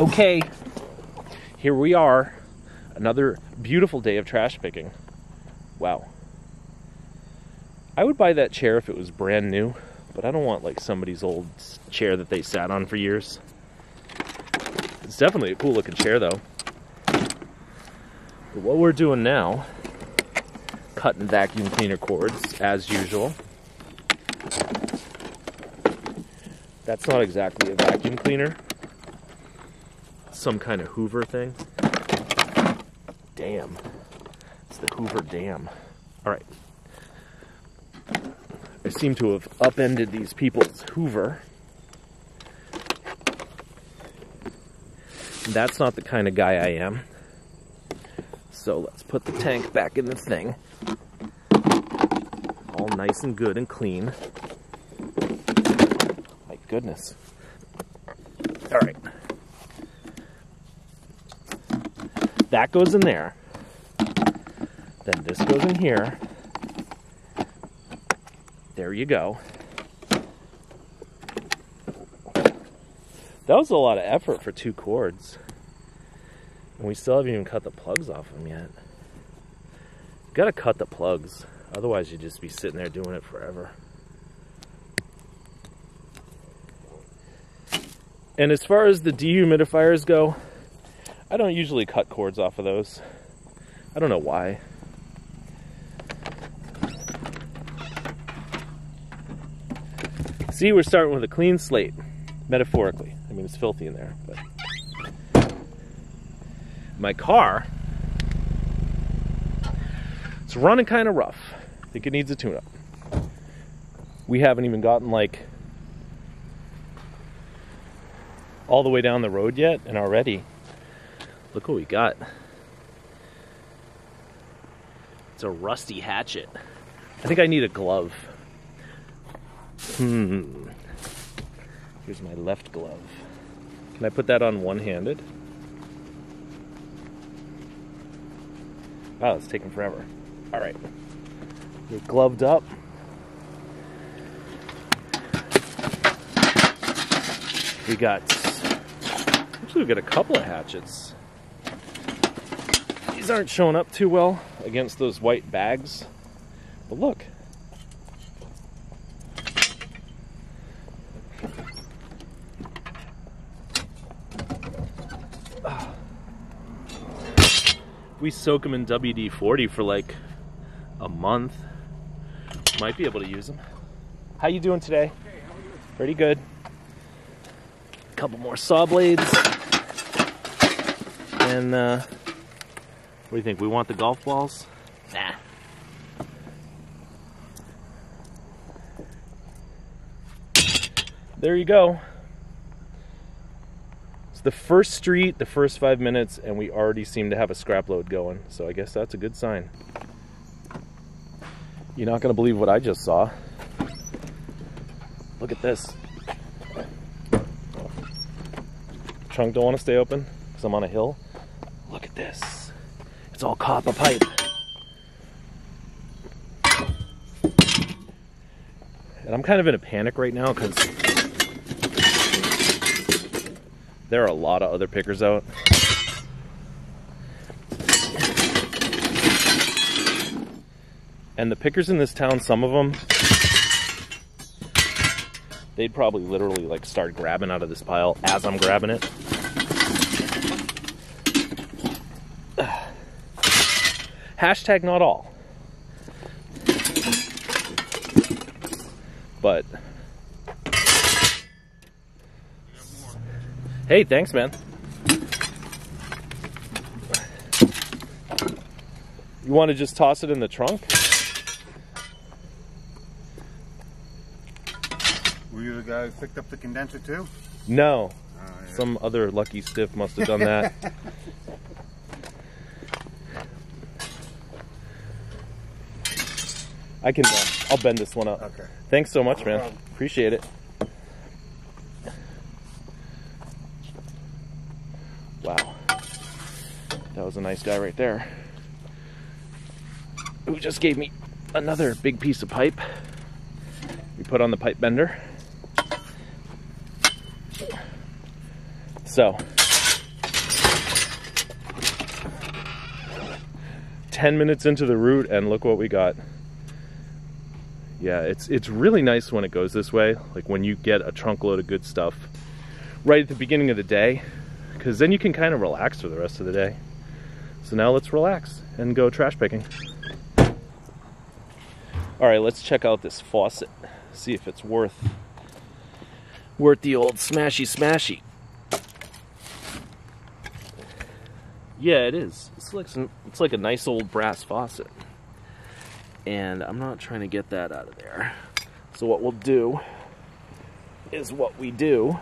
Okay, here we are. Another beautiful day of trash picking. Wow. I would buy that chair if it was brand new, but I don't want like somebody's old chair that they sat on for years. It's definitely a cool looking chair though. But what we're doing now, cutting vacuum cleaner cords as usual. That's not exactly a vacuum cleaner. Some kind of Hoover thing. Damn. It's the Hoover Dam. Alright. I seem to have upended these people's Hoover. That's not the kind of guy I am. So let's put the tank back in the thing. All nice and good and clean. My goodness. All right. That goes in there. Then this goes in here. There you go. That was a lot of effort for two cords. And we still haven't even cut the plugs off them yet. You gotta cut the plugs. Otherwise you'd just be sitting there doing it forever. And as far as the dehumidifiers go, I don't usually cut cords off of those. I don't know why. See, we're starting with a clean slate, metaphorically. I mean, it's filthy in there, but my car, it's running kind of rough. I think it needs a tune-up. We haven't even gotten like all the way down the road yet, and already, look what we got. It's a rusty hatchet. I think I need a glove. Hmm. Here's my left glove. Can I put that on one-handed? Wow, it's taking forever. All right. We're gloved up. We got, actually we got a couple of hatchets. These aren't showing up too well against those white bags. But look, we soak them in WD-40 for like a month, might be able to use them. How you doing today? Okay, you? Pretty good. A couple more saw blades. And uh, what do you think? We want the golf balls? Nah. There you go. It's the first street, the first five minutes, and we already seem to have a scrap load going. So I guess that's a good sign. You're not going to believe what I just saw. Look at this. Trunk don't want to stay open because I'm on a hill. Look at this. It's all copper pipe. And I'm kind of in a panic right now because there are a lot of other pickers out. And the pickers in this town, some of them, they'd probably literally like start grabbing out of this pile as I'm grabbing it. Hashtag not all. But hey, thanks, man. You want to just toss it in the trunk? Were you the guy who picked up the condenser too? No. Oh, yeah. Some other lucky stiff must have done that. I can. Uh, I'll bend this one up. Okay. Thanks so much, no man. Problem. Appreciate it. Wow, that was a nice guy right there. Who just gave me another big piece of pipe. We put on the pipe bender. So, 10 minutes into the route and look what we got. Yeah, it's it's really nice when it goes this way, like when you get a trunk load of good stuff right at the beginning of the day, because then you can kind of relax for the rest of the day. So now let's relax and go trash picking. All right, let's check out this faucet, see if it's worth worth the old smashy smashy. Yeah, it is. It's like some, it's like a nice old brass faucet. And I'm not trying to get that out of there. So what we'll do is what we do.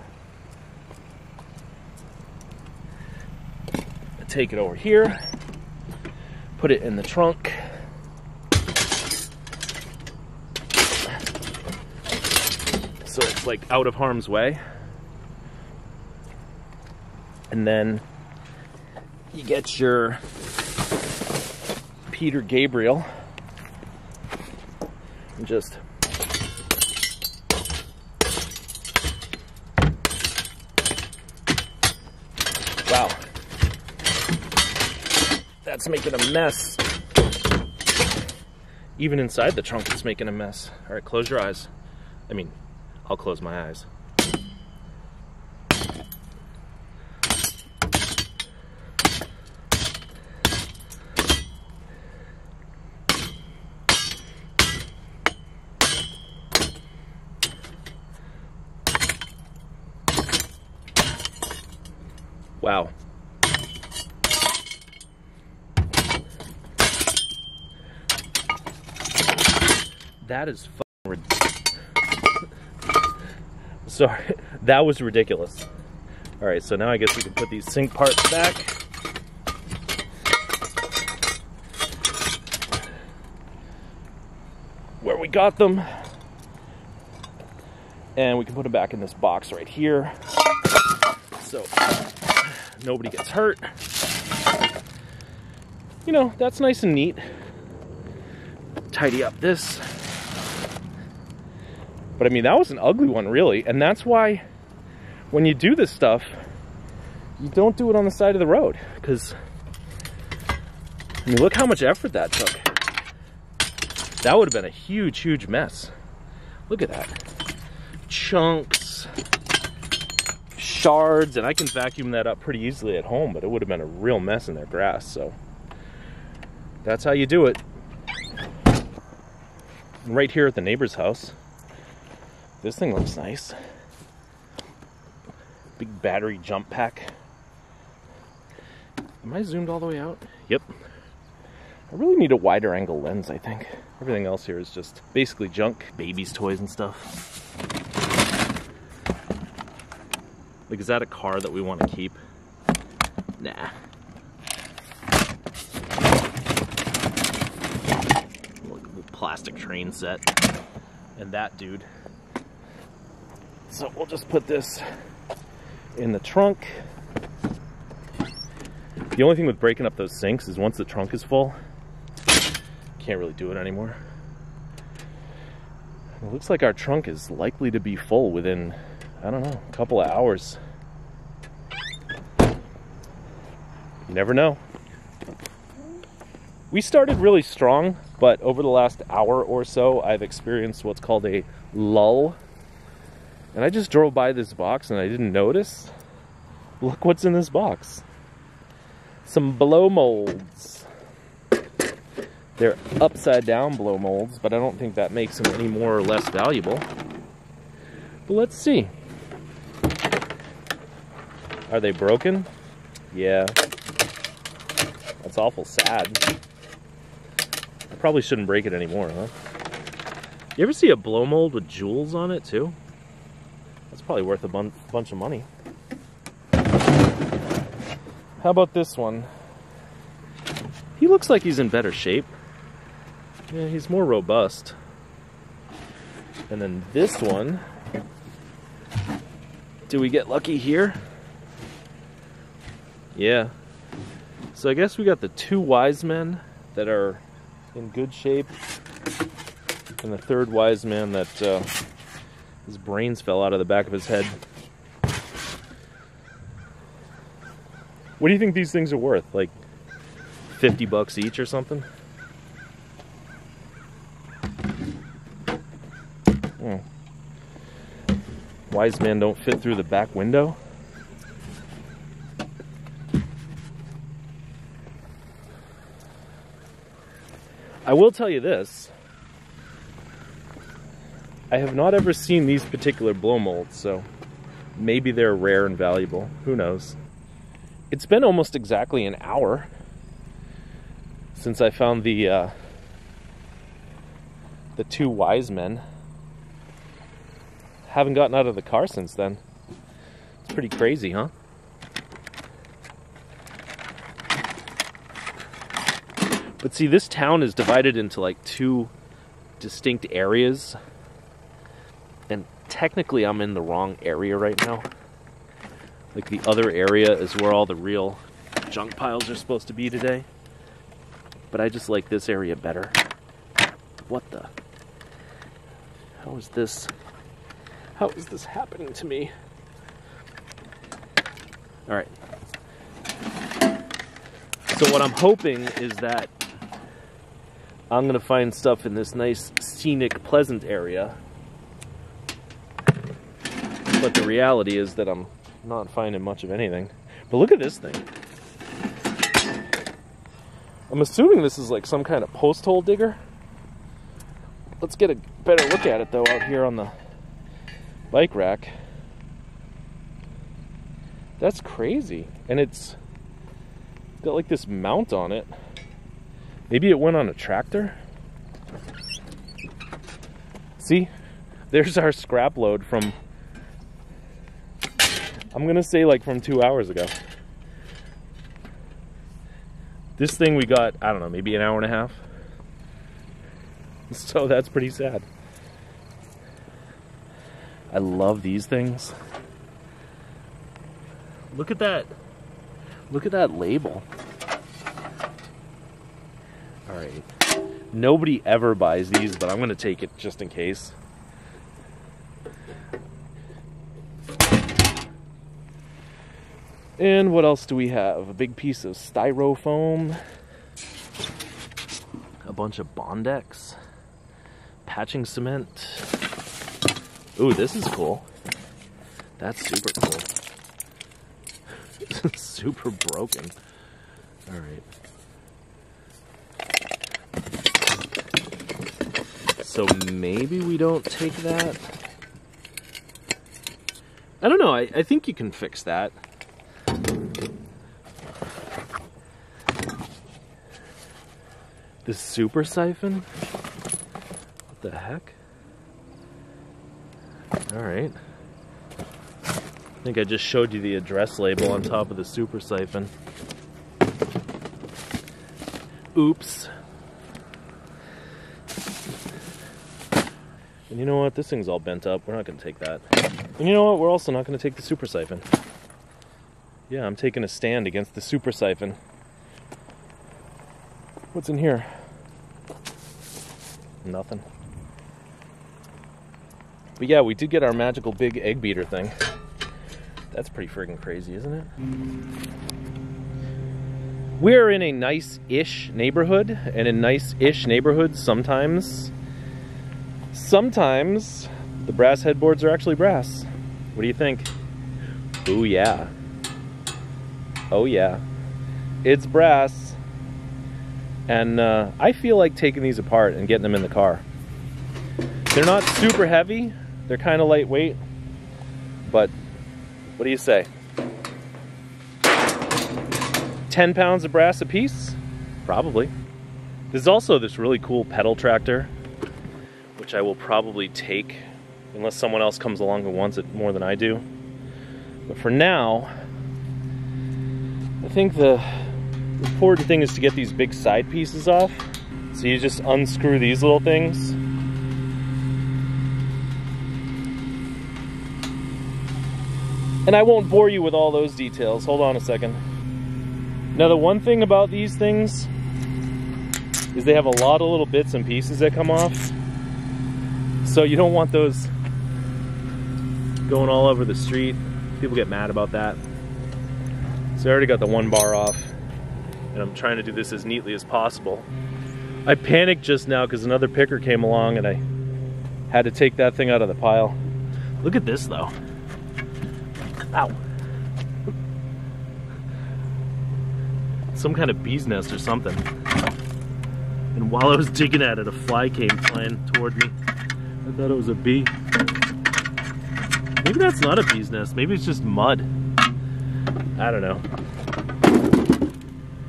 Take it over here. Put it in the trunk. So it's like out of harm's way. And then you get your Peter Gabriel and just. Wow. That's making a mess. Even inside the trunk it's making a mess. All right close your eyes. I mean I'll close my eyes Wow. That is Sorry, that was ridiculous. All right, so now I guess we can put these sink parts back. Where we got them. And we can put them back in this box right here. So nobody gets hurt. You know, that's nice and neat. Tidy up this. But I mean, that was an ugly one, really. And that's why when you do this stuff, you don't do it on the side of the road. Because, I mean, look how much effort that took. That would have been a huge, huge mess. Look at that. Chunks, shards, and I can vacuum that up pretty easily at home, but it would have been a real mess in their grass. So that's how you do it. Right here at the neighbor's house, this thing looks nice. Big battery jump pack. Am I zoomed all the way out? Yep. I really need a wider angle lens, I think. Everything else here is just basically junk, babies' toys and stuff. Like, is that a car that we want to keep? Nah. Look, plastic train set. And that dude. So we'll just put this in the trunk. The only thing with breaking up those sinks is once the trunk is full, can't really do it anymore. It looks like our trunk is likely to be full within, I don't know, a couple of hours. You never know. We started really strong, but over the last hour or so, I've experienced what's called a lull. And I just drove by this box and I didn't notice. Look what's in this box. Some blow molds. They're upside down blow molds, but I don't think that makes them any more or less valuable. But let's see. Are they broken? Yeah. That's awful sad. I probably shouldn't break it anymore, huh? You ever see a blow mold with jewels on it too? Probably worth a bun bunch of money. How about this one? He looks like he's in better shape. Yeah, he's more robust. And then this one. Do we get lucky here? Yeah. So I guess we got the two wise men that are in good shape, and the third wise man that uh, his brains fell out of the back of his head. What do you think these things are worth? Like 50 bucks each or something. Hmm. Wise men don't fit through the back window. I will tell you this. I have not ever seen these particular blow molds, so maybe they're rare and valuable. Who knows? It's been almost exactly an hour since I found the uh, the two wise men. Haven't gotten out of the car since then. It's pretty crazy, huh? But see, this town is divided into like two distinct areas. Technically, I'm in the wrong area right now. Like, the other area is where all the real junk piles are supposed to be today. But I just like this area better. What the? How is this? How is this happening to me? Alright. So, what I'm hoping is that I'm gonna find stuff in this nice, scenic, pleasant area. But the reality is that I'm not finding much of anything. But look at this thing. I'm assuming this is like some kind of post hole digger. Let's get a better look at it though out here on the bike rack. That's crazy. And it's got like this mount on it. Maybe it went on a tractor? See? There's our scrap load from, I'm gonna say like from two hours ago. This thing we got, I don't know, maybe an hour and a half. So that's pretty sad. I love these things. Look at that. Look at that label. Alright. Nobody ever buys these, but I'm going to take it just in case. And what else do we have? A big piece of styrofoam. A bunch of Bondex. Patching cement. Ooh, this is cool. That's super cool. super broken. Alright. So maybe we don't take that. I don't know. I, I think you can fix that. The super siphon? What the heck? Alright. I think I just showed you the address label on top of the super siphon. Oops. And you know what? This thing's all bent up. We're not going to take that. And you know what? We're also not going to take the super siphon. Yeah, I'm taking a stand against the super siphon. What's in here? Nothing. But yeah, we did get our magical big egg beater thing. That's pretty friggin' crazy, isn't it? We're in a nice ish neighborhood, and in nice ish neighborhoods, sometimes sometimes the brass headboards are actually brass. What do you think? Oh yeah. Oh yeah. It's brass. And uh, I feel like taking these apart and getting them in the car. They're not super heavy. They're kind of lightweight. But what do you say? 10 pounds of brass a piece? Probably. There's also this really cool pedal tractor which I will probably take unless someone else comes along who wants it more than I do. But for now, I think important thing is to get these big side pieces off. So you just unscrew these little things. And I won't bore you with all those details. Hold on a second. Now the one thing about these things is they have a lot of little bits and pieces that come off. So you don't want those going all over the street. People get mad about that. So I already got the one bar off. And I'm trying to do this as neatly as possible. I panicked just now because another picker came along and I had to take that thing out of the pile. Look at this though. Ow. Some kind of bee's nest or something. And while I was digging at it, a fly came flying toward me. I thought it was a bee. Maybe that's not a bee's nest. Maybe it's just mud. I don't know.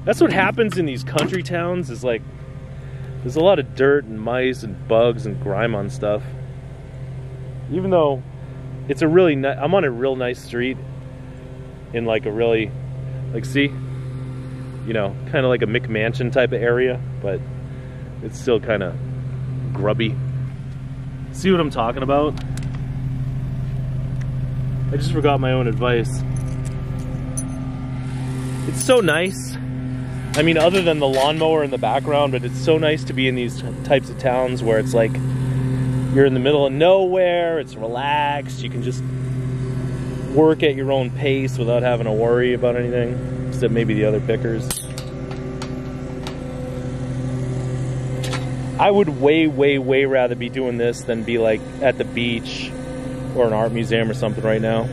That's what happens in these country towns is like there's a lot of dirt and mice and bugs and grime on stuff. Even though it's a really ni- I'm on a real nice street in like a really like see you know, kind of like a McMansion type of area, but it's still kind of grubby. See what I'm talking about? I just forgot my own advice. It's so nice. I mean, other than the lawnmower in the background, but it's so nice to be in these types of towns where it's like you're in the middle of nowhere, it's relaxed, you can just work at your own pace without having to worry about anything, except maybe the other pickers. I would way, way, way rather be doing this than be like at the beach or an art museum or something right now.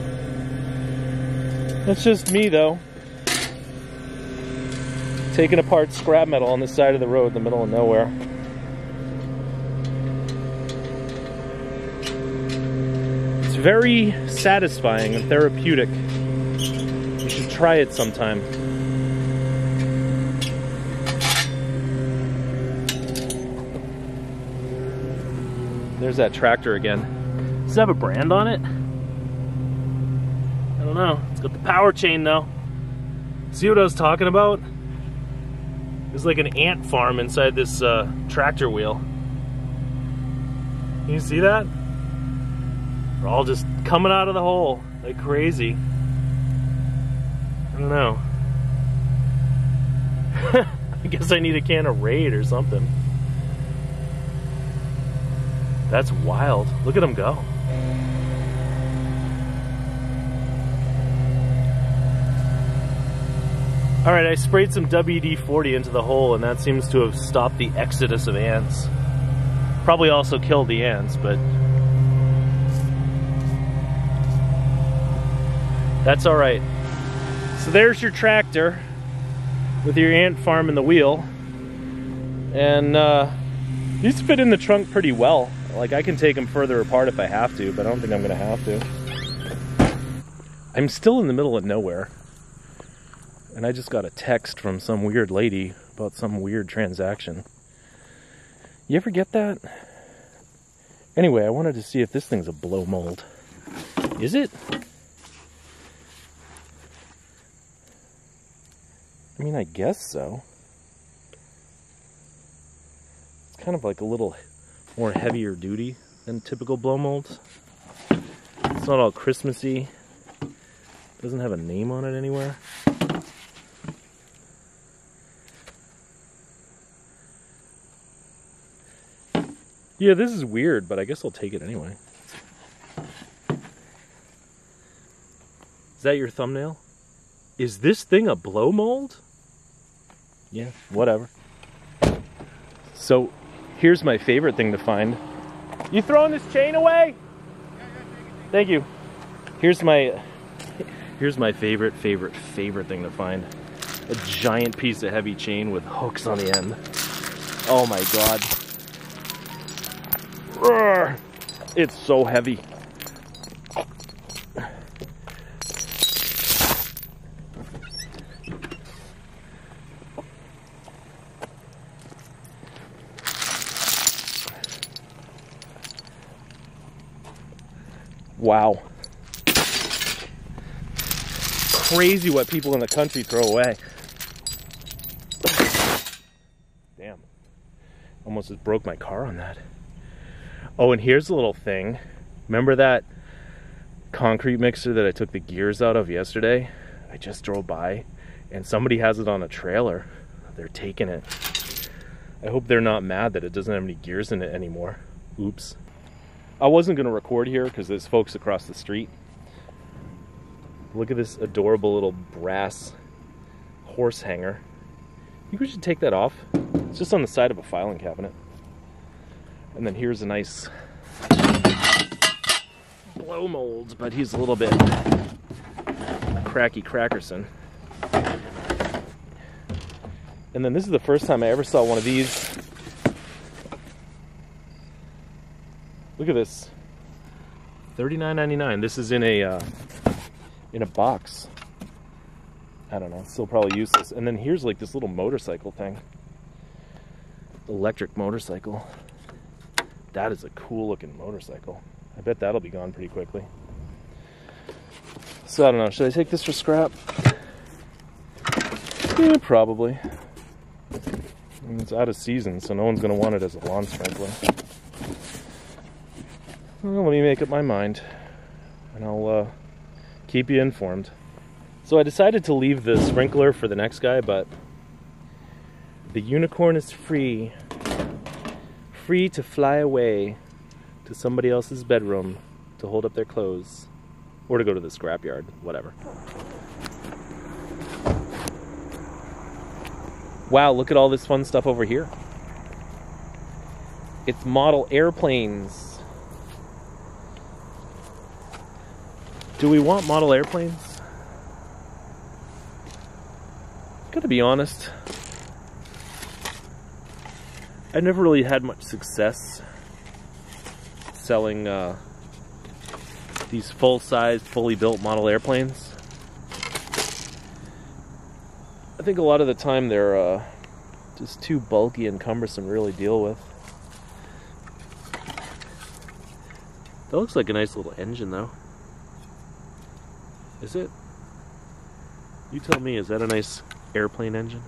That's just me though. Taking apart scrap metal on the side of the road in the middle of nowhere. It's very satisfying and therapeutic. You should try it sometime. There's that tractor again. Does it have a brand on it? I don't know. It's got the power chain though. See what I was talking about? There's like an ant farm inside this uh, tractor wheel. You see that? They're all just coming out of the hole like crazy. I don't know. I guess I need a can of Raid or something. That's wild. Look at them go. All right, I sprayed some WD-40 into the hole and that seems to have stopped the exodus of ants. Probably also killed the ants, but that's all right. So there's your tractor with your ant farm in the wheel. And uh, these fit in the trunk pretty well. Like I can take them further apart if I have to, but I don't think I'm gonna have to. I'm still in the middle of nowhere. And I just got a text from some weird lady about some weird transaction. You ever get that? Anyway, I wanted to see if this thing's a blow mold. Is it? I mean, I guess so. It's kind of like a little more heavier duty than typical blow molds. It's not all Christmassy. Doesn't have a name on it anywhere. Yeah, this is weird, but I guess I'll take it anyway. Is that your thumbnail? Is this thing a blow mold? Yeah, whatever. So, here's my favorite thing to find. You throwing this chain away? Thank you. Here's my here's my favorite favorite favorite thing to find. A giant piece of heavy chain with hooks on the end. Oh my god. It's so heavy. Wow. Crazy what people in the country throw away. Damn. Almost broke my car on that. Oh, and here's a little thing. Remember that concrete mixer that I took the gears out of yesterday? I just drove by and somebody has it on a trailer. They're taking it. I hope they're not mad that it doesn't have any gears in it anymore. Oops. I wasn't going to record here because there's folks across the street. Look at this adorable little brass horse hanger. think we should take that off. It's just on the side of a filing cabinet. And then here's a nice blow mold, but he's a little bit cracky crackerson. And then this is the first time I ever saw one of these. Look at this. $39.99. This is in a uh, in a box. I don't know, still probably useless. And then here's like this little motorcycle thing. Electric motorcycle. That is a cool looking motorcycle. I bet that'll be gone pretty quickly. So I don't know, should I take this for scrap? Yeah, probably. It's out of season, so no one's gonna want it as a lawn sprinkler. Well, let me make up my mind, and I'll uh, keep you informed. So I decided to leave the sprinkler for the next guy, but the unicorn is free. Free to fly away to somebody else's bedroom to hold up their clothes or to go to the scrapyard, whatever. Wow, look at all this fun stuff over here. It's model airplanes. Do we want model airplanes? Gotta be honest. I never really had much success selling uh, these full-size, fully built model airplanes. I think a lot of the time they're uh, just too bulky and cumbersome to really deal with. That looks like a nice little engine though. Is it? You tell me, is that a nice airplane engine?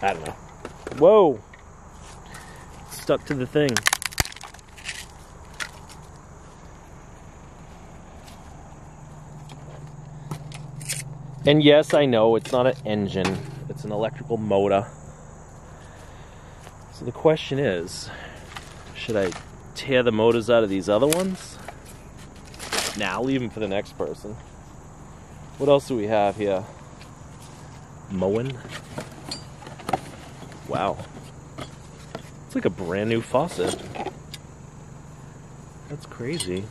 I don't know. Whoa! Stuck to the thing. And yes, I know it's not an engine, it's an electrical motor. So the question is should I tear the motors out of these other ones? Now, nah, leave them for the next person. What else do we have here? Mowing. Wow. It's like a brand new faucet. That's crazy.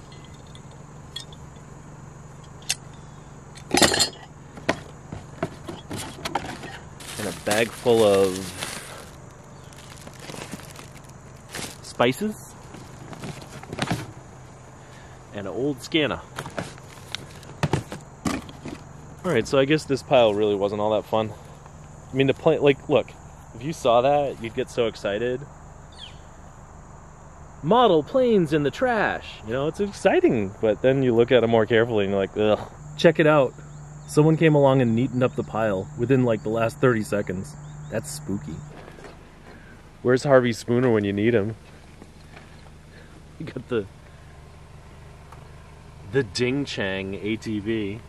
And a bag full of spices and an old scanner. Alright, so I guess this pile really wasn't all that fun. I mean, the plant, like, look, if you saw that, you'd get so excited. Model planes in the trash. You know, it's exciting, but then you look at it more carefully and you're like, ugh. Check it out. Someone came along and neatened up the pile within like the last 30 seconds. That's spooky. Where's Harvey Spooner when you need him? You got the the Ding Chang ATV.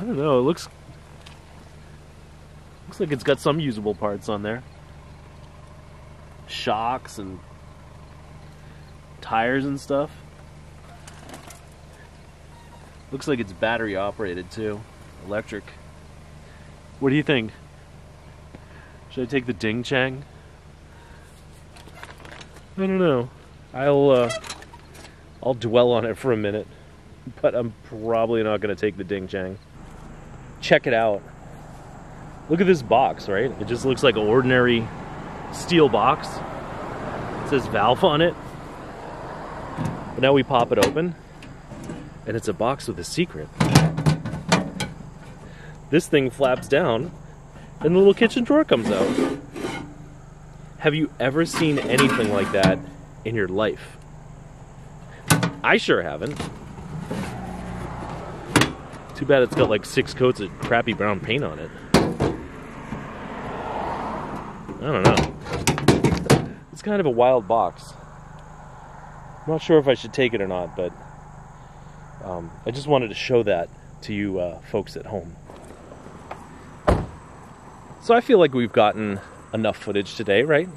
I don't know, it looks looks like it's got some usable parts on there. Shocks and tires and stuff. Looks like it's battery operated too. Electric. What do you think? Should I take the Ding Chang? I don't know. I'll uh, I'll dwell on it for a minute, but I'm probably not going to take the Ding Chang. Check it out. Look at this box, right? It just looks like an ordinary steel box. It says valve on it. But now we pop it open, and it's a box with a secret. This thing flaps down, and the little kitchen drawer comes out. Have you ever seen anything like that in your life? I sure haven't. Too bad it's got like six coats of crappy brown paint on it. I don't know. Kind of a wild box. I'm not sure if I should take it or not, but um, I just wanted to show that to you uh, folks at home. So I feel like we've gotten enough footage today, right?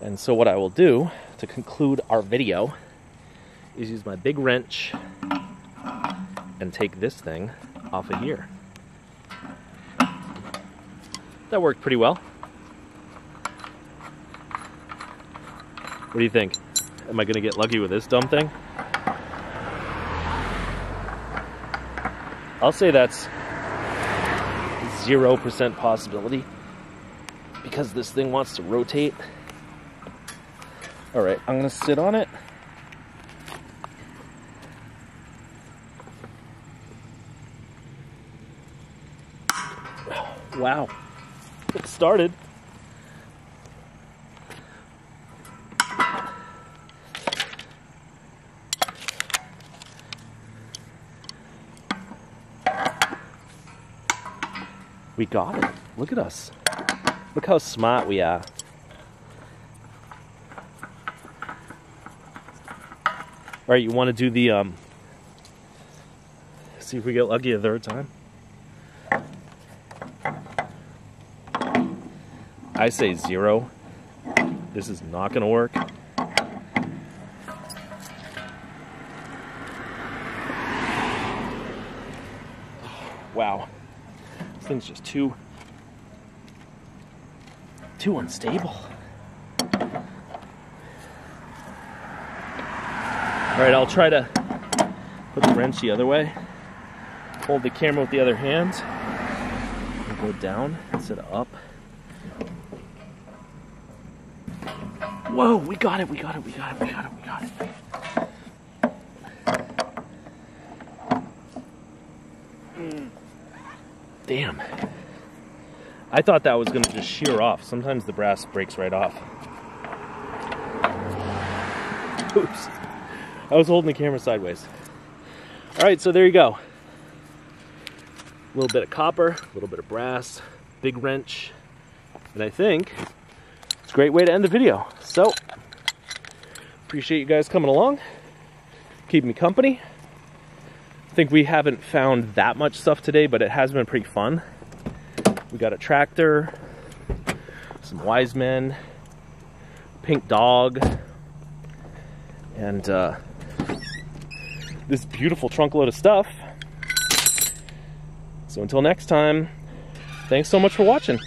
And so what I will do to conclude our video is use my big wrench and take this thing off of here. That worked pretty well. What do you think? Am I gonna get lucky with this dumb thing? I'll say that's 0% possibility because this thing wants to rotate. All right, I'm gonna sit on it. Wow, it started. We got it. Look at us. Look how smart we are. All right, you want to do the um see if we get lucky a third time? I say zero. This is not going to work. Thing's just too too unstable. All right, I'll try to put the wrench the other way. Hold the camera with the other hand. And go down instead of up. Whoa, we got it, we got it, we got it, we got it, we got it. Damn. I thought that was gonna just shear off. Sometimes the brass breaks right off. Oops. I was holding the camera sideways. All right, so there you go. A little bit of copper, a little bit of brass, big wrench, and I think it's a great way to end the video. So, appreciate you guys coming along, keeping me company. Think we haven't found that much stuff today, but it has been pretty fun. We got a tractor, some wise men, pink dog, and uh, this beautiful trunk load of stuff. So until next time, thanks so much for watching.